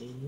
Mm-hmm.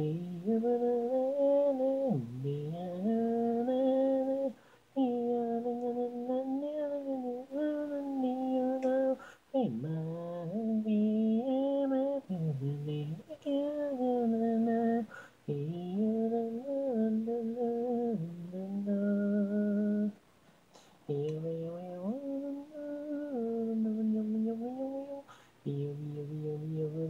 Yo, yo, yo, yo, yo.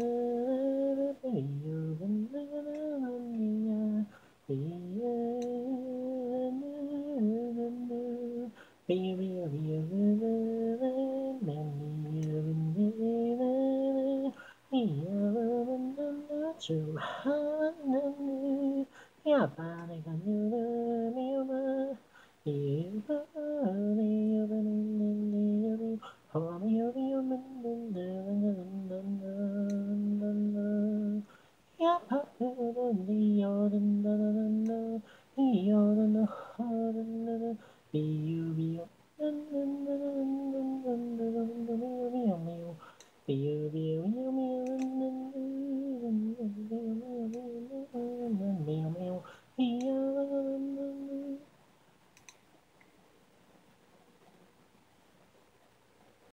Be real, real, real, real, real, Yeah, but I got new, new, new, new, new, new, new, new,